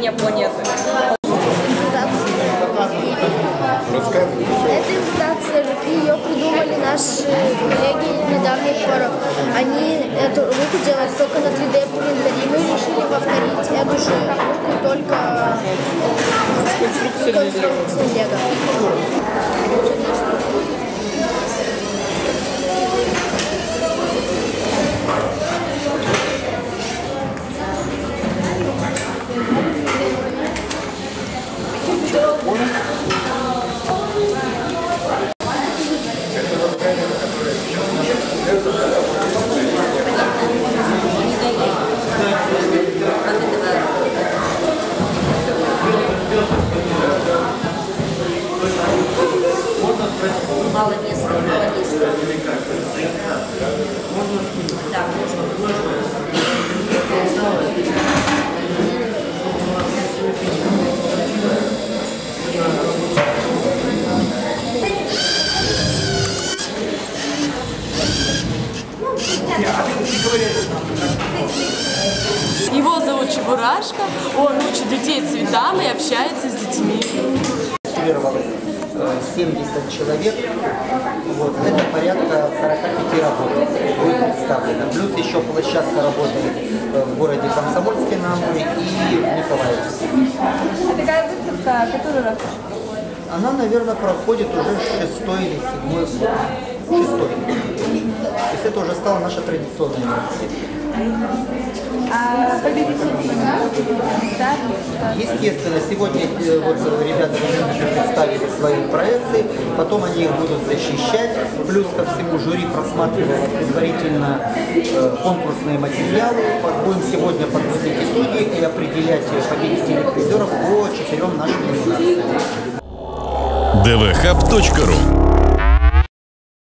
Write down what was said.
очищение планеты. Эта имитация руки, ее придумали наши коллеги недавних пор. Они эту руку делают только на 3D принтере. И мы решили повторить эту же руку только в конструкции Лего. Мало места, мало места. Да, можно. Его зовут Чебурашка, он учит детей цветам и общается с детьми. Регистрировалось э, 70 человек. Вот, это порядка 45 работ будет представлено. Плюс еще площадка работает э, в городе Комсомольске на Амуре и в Николаевске. Такая выставка, который раз Она, наверное, проходит уже шестой или седьмой год. Шестой. То есть это уже стало наше традиционное мероприятие. А победитель да? Естественно, сегодня э, вот ребята представили свои проекты, потом они их будут защищать. Плюс ко всему жюри просматривало предварительно э, конкурсные материалы. Будем сегодня подводить итоги и определять э, победителей призеров по четырем нашим номинациям. dvhub.ru